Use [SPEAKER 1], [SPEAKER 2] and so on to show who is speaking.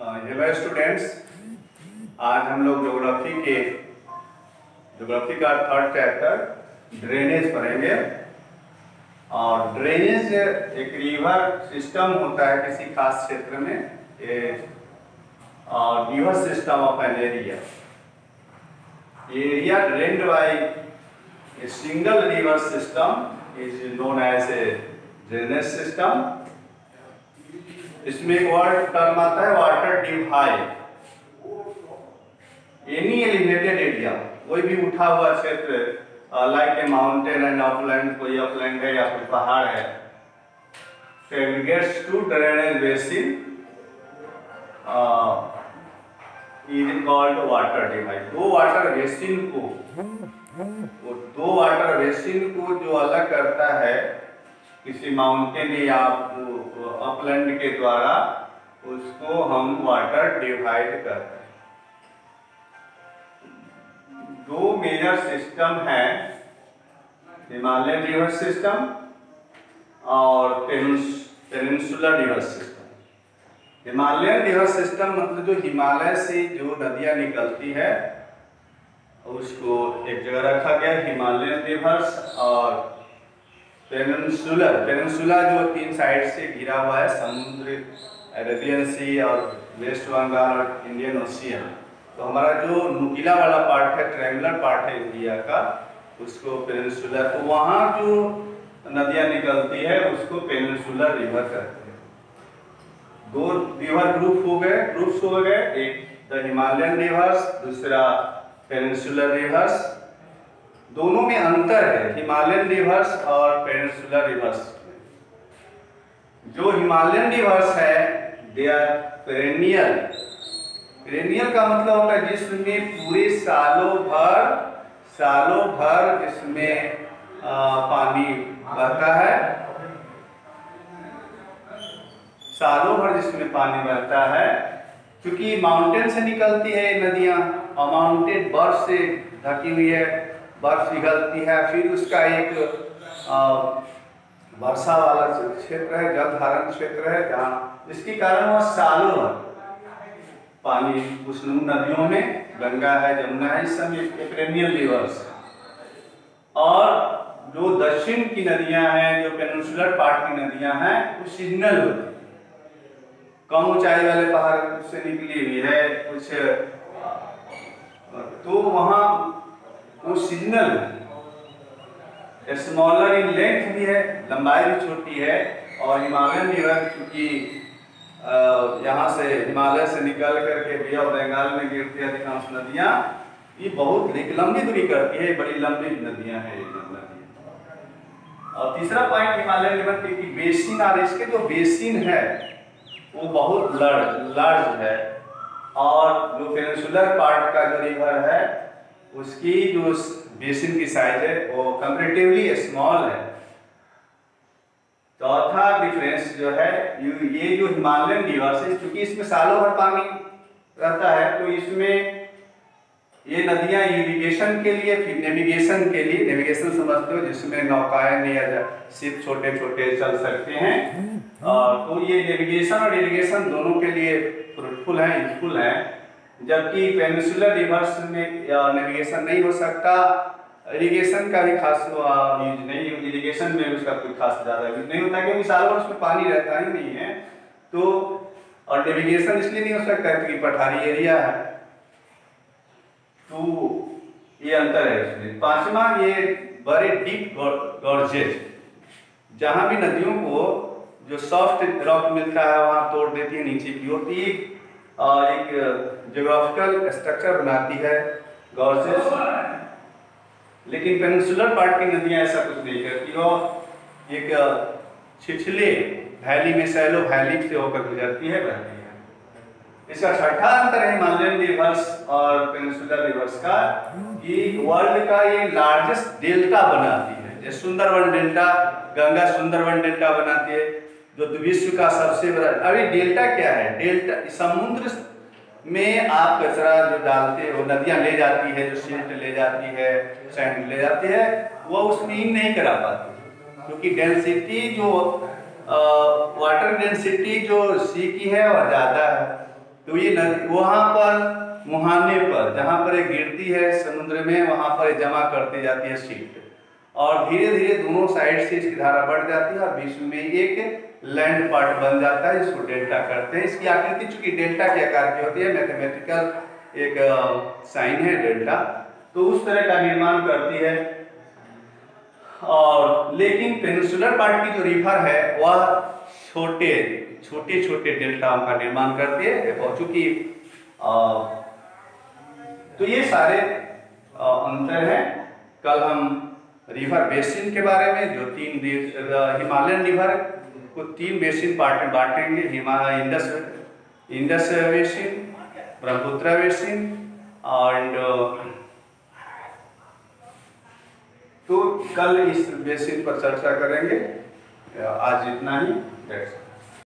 [SPEAKER 1] Hello students आज हम लोग ज्योग्राफी के ज्योग्राफी का थर्ड चैप्टर ड्रेनेज पढ़ेंगे। और ड्रेनेज एक रिवर सिस्टम होता है किसी खास क्षेत्र में और river system of an area area drained by single river system is known as a drainage system इसमें एक वर्ड टर्म आता है water divide any elevated area कोई भी उठा हुआ क्षेत्र like a mountain and upland कोई अपलैंड है या कोई पहाड़ है segregates to drainage basin uh, is called दो वाटर बेसिन को वो दो वाटर बेसिन को जो अलग करता है किसी माउंटेन या अपलैंड के द्वारा उसको हम वाटर डिवाइड करते हैं। दो मेजर सिस्टम है हिमालयन रिवर सिस्टम और peninsular river system Himalayan river system मतलब जो हिमालय से जो नदियाँ निकलती है, उसको एक जगह रखा गया हिमालयन रिवर्स और पेनिनसुलर पेनिनसुला जो तीन साइड से घिरा हुआ है, समुद्र, अरेबियन सी और वेस्ट बंगाल और इंडियन ओशियन। तो हमारा जो नुकीला वाला पार्ट है ट्रेंगुलर पार्ट है इंडिया का, उसको पेनिनसुलर तो वहाँ जो नदियाँ निकलती है, उसको पेनिनसुलर रिवर कहते हैं। दो रिवर ग्रुप हो गए, ग्रुप्स हो गए, एक द हिमालयन रिवर्स, दूसरा पेनसुलर रिवर्स दोनों में अंतर है, हिमालयन रिवर्स और पेनिनसुलर रिवर्स जो हिमालयन रिवर्स है दे आर पेरेनियल पेरेनियल का मतलब होता है जिसमें पूरे सालों भर सालों भर इसमें पानी बहता है। सालों भर जिसमें पानी बहता है, क्योंकि माउंटेन से निकलती है नदियाँ, और माउंटेन बर्फ़ से ढकी हुई है। बर्फ़ पिघलती है, फिर उसका एक वर्षा वाला क्षेत्र है, जल धारण क्षेत्र है, जहाँ जिसके कारण वह सालों भर पानी, उस नदियों में गंगा है जमुना है, इस समय पेरेनियल रिवर्स और जो दक्षिण की नदियाँ हैं, जो पेनिनसुलर पार्ट की नदियाँ हैं, वो सीजनल होती कम ऊंचाई वाले पहाड़ से निकली हुई है, कुछ तो वहाँ वो सीजनल स्मॉलर इन लेंथ भी है, लंबाई भी छोटी है और हिमालयन रिवर क्योंकि यहाँ से हिमालय से निकल करके बे ऑफ़ बंगाल में गिरती है अधिकांश नदियाँ, ये बहुत लंबी दूरी करती है बड़ी लंबी नदियाँ हैं और तीसरा पॉइंट हिमालयन रिवर की बेसिन और इसके जो बेसिन है, वो बहुत लार्ज लार्ज है। और जो पेनिनसुलर पार्ट का जो रिवर है उसकी जो बेसिन की साइज़ है वो कंपेरेटिवली स्मॉल है। चौथा डिफरेंस जो है ये जो हिमालयन रिवर्स है क्योंकि इसमें सालों भर पानी रहता है तो इसमें ये नदियाँ इरिगेशन के लिए फिर नेविगेशन के लिए नेविगेशन समझते हो जिसमें नौकाएँ या शिप छोटे छोटे चल सकते हैं। और तो ये नेविगेशन और इरिगेशन दोनों के लिए फ्रूटफुल है यूजफुल है। जबकि पेनिसुलर रिवर्स में नेविगेशन नहीं हो सकता। इरिगेशन का भी खास यूज़ नहीं इरिगेशन में उसका कोई खास ज़्यादा यूज़ नहीं होता, क्योंकि सालों उसमें पानी रहता ही नहीं है। तो और नेविगेशन इसलिए नहीं हो सकता क्योंकि पठारी एरिया है। तो ये अंतर है इसमें। पांचवा, ये बड़े डीप गॉर्जेज जहाँ भी नदियों को जो सॉफ्ट रॉक मिलता है, वहाँ तोड़ देती है, नीचे की ओर। एक जोग्राफिकल स्ट्रक्चर बनाती है गॉर्जेस लेकिन पेनिनसुलर पार्ट की नदियाँ ऐसा कुछ नहीं करती और एक छिछले वैली में सैलो वैली से होकर गुजरती है, बहती है। इसका छठा अंतर है हिमालयन रिवर्स और पेनिनसुलर रिवर्स का। कि वर्ल्ड का ये लार्जेस्ट डेल्टा बनाती है। जैसे सुंदरवन डेल्टा गंगा सुंदरवन डेल्टा बनाती है। जो विश्व का सबसे बड़ा, अभी डेल्टा क्या है? डेल्टा, समुद्र में आप कचरा जो डालते हो, नदियाँ ले जाती है, जो सिल्ट ले जाती है, सैंड ले जाती है, वो उसमें इन नहीं करा पाती। क्योंकि डेंसिटी जो वाटर डेंसिटी जो सी की है, वह ज़्यादा है। तो ये नदी, वहाँ पर, मुहाने पर, जहाँ पर गिरती है समुद्र में, वहाँ पर जमा करती जाती है सीट और धीरे धीरे दोनों साइड से इसकी धारा बढ़ जाती है और बीच में एक लैंड पार्ट बन जाता है इसको डेल्टा करते हैं। इसकी आकृति चूँकि डेल्टा के आकार की होती है मैथमेटिकल एक साइन है डेल्टा तो उस तरह का निर्माण करती है। और लेकिन पेनिसुलर पार्ट की जो रिवर है, वह छोटे छोटे छोटे डेल्टाओं का निर्माण करती है। चूँकि तो ये सारे अंतर हैं। कल हम रिवर बेसिन के बारे में, जो तीन हिमालयन रिवर को तीन बेसिन पार्ट में बांटेंगे, Himalaya Indus Indus basin, Brahmaputra basin and तो कल इस बेसिन पर चर्चा करेंगे। आज इतना ही